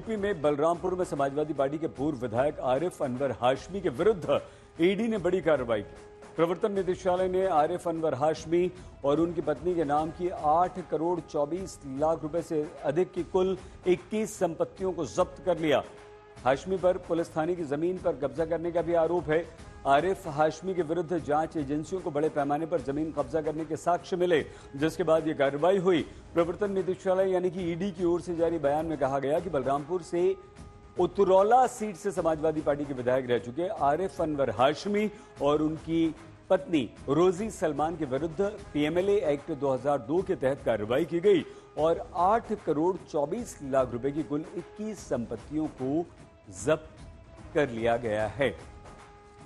UP में बलरामपुर में Samajwadi party के पूर्व विधायक आरिफ अनवर हाशमी के विरुद्ध ईडी ने बड़ी कार्रवाई की। प्रवर्तन निदेशालय ने आरिफ अनवर हाशमी और उनकी पत्नी के नाम की 8 करोड़ 24 लाख रुपए से अधिक की कुल 21 संपत्तियों को जब्त कर लिया। हाशमी पर पुलिस थाने की ज़मीन पर कब्जा करने का भी आरोप है। आरिफ हाशमी के विरुद्ध जाँच एजेंसियों को बड़े पैमाने पर ज़मीन कब्जा करने के साक्ष्य मिले, जिसके बाद ये कार्रवाई हुई। प्रवर्तन निदेशालय यानी कि ईडी की ओर से जारी बयान में कहा गया कि बलरामपुर से उतरौला सीट से समाजवादी पार्टी के विधायक रह चुके आरिफ अनवर हाशमी और उनकी पत्नी रोजी सलमान के विरुद्ध पीएमएलए एक्ट 2002 के तहत कार्रवाई की गई और 8 करोड़ 24 लाख रुपए की कुल 21 संपत्तियों को जब्त कर लिया गया है।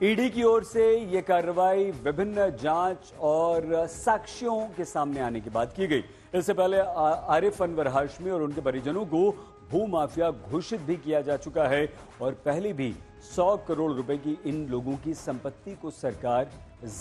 ईडी की ओर से यह कार्रवाई विभिन्न जाँच और साक्ष्यों के सामने आने के बाद की गई। इससे पहले आरिफ अनवर हाशमी और उनके परिजनों को भू माफिया घोषित भी किया जा चुका है और पहले भी 100 करोड़ रुपए की इन लोगों की संपत्ति को सरकार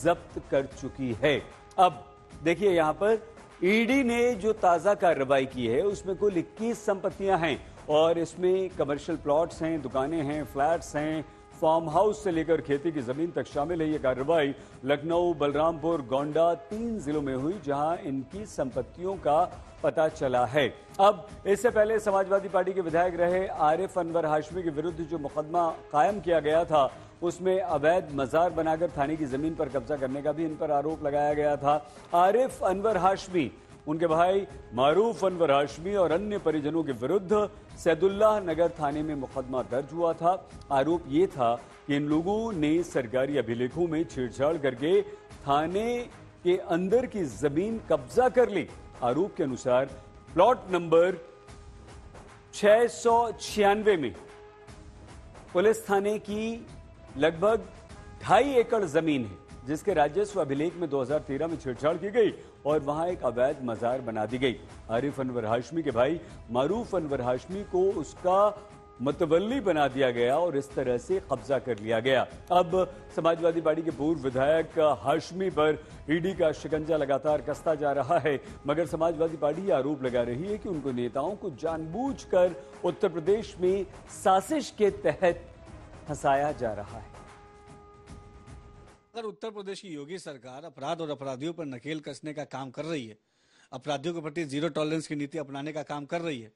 जब्त कर चुकी है। अब देखिए यहाँ पर ईडी ने जो ताज़ा कार्रवाई की है, उसमें कुल 21 संपत्तियाँ हैं और इसमें कमर्शियल प्लॉट्स हैं, दुकानें हैं फ्लैट्स हैं फार्म हाउस से लेकर खेती की ज़मीन तक शामिल है ये कार्रवाई। लखनऊ, बलरामपुर, गोंडा तीन जिलों में हुई, जहाँ इनकी संपत्तियों का पता चला है। अब इससे पहले समाजवादी पार्टी के विधायक रहे आरिफ अनवर हाशमी के विरुद्ध जो मुकदमा कायम किया गया था, उसमें अवैध मजार बनाकर थाने की ज़मीन पर कब्जा करने का भी इन पर आरोप लगाया गया था। आरिफ अनवर हाशमी उनके भाई मारूफ अनवर हाशमी और अन्य परिजनों के विरुद्ध सैदुल्लाह नगर थाने में मुकदमा दर्ज हुआ था। आरोप ये था कि इन लोगों ने सरकारी अभिलेखों में छेड़छाड़ करके थाने के अंदर की ज़मीन कब्जा कर ली। आरोप के अनुसार प्लॉट नंबर छह सौ छियानवे में पुलिस थाने की लगभग ढाई एकड़ ज़मीन है। जिसके राजस्व अभिलेख में 2013 में छेड़छाड़ की गई और वहाँ एक अवैध मजार बना दी गई। आरिफ अनवर हाशमी के भाई मारूफ अनवर हाशमी को उसका मतवली बना दिया गया और इस तरह से कब्जा कर लिया गया। अब समाजवादी पार्टी के पूर्व विधायक हाशमी पर ईडी का शिकंजा लगातार कसता जा रहा है। मगर समाजवादी पार्टी आरोप लगा रही है कि उनको नेताओं को जानबूझकर उत्तर प्रदेश में साजिश के तहत फंसाया जा रहा है। अगर उत्तर प्रदेश की योगी सरकार अपराध और अपराधियों पर नकेल कसने का काम कर रही है अपराधियों के प्रति ज़ीरो टॉलरेंस की नीति अपनाने का काम कर रही है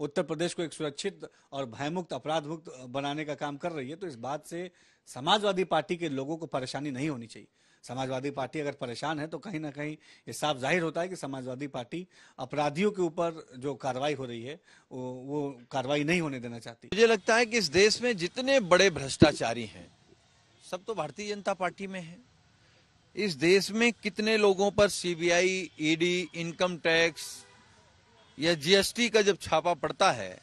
उत्तर प्रदेश को एक सुरक्षित और भयमुक्त अपराध मुक्त बनाने का काम कर रही है तो इस बात से समाजवादी पार्टी के लोगों को परेशानी नहीं होनी चाहिए। समाजवादी पार्टी अगर परेशान है तो कहीं ना कहीं ये साफ़ ज़ाहिर होता है कि समाजवादी पार्टी अपराधियों के ऊपर जो कार्रवाई हो रही है वो, वो कार्रवाई नहीं होने देना चाहती। मुझे लगता है कि इस देश में जितने बड़े भ्रष्टाचारी हैं सब तो भारतीय जनता पार्टी में है। इस देश में कितने लोगों पर सीबीआई ईडी इनकम टैक्स या जीएसटी का जब छापा पड़ता है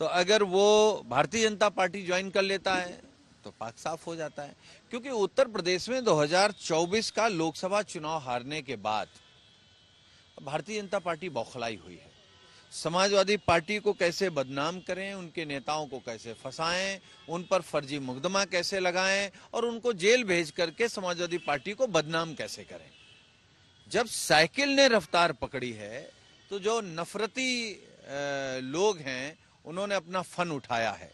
तो अगर वो भारतीय जनता पार्टी ज्वाइन कर लेता है तो पाक साफ़ हो जाता है। क्योंकि उत्तर प्रदेश में 2024 का लोकसभा चुनाव हारने के बाद भारतीय जनता पार्टी बौखलाई हुई है। समाजवादी पार्टी को कैसे बदनाम करें, उनके नेताओं को कैसे फंसाएँ, उन पर फर्जी मुकदमा कैसे लगाएँ और उनको जेल भेज करके समाजवादी पार्टी को बदनाम कैसे करें? जब साइकिल ने रफ्तार पकड़ी है तो जो नफरती लोग हैं, उन्होंने अपना फन उठाया है।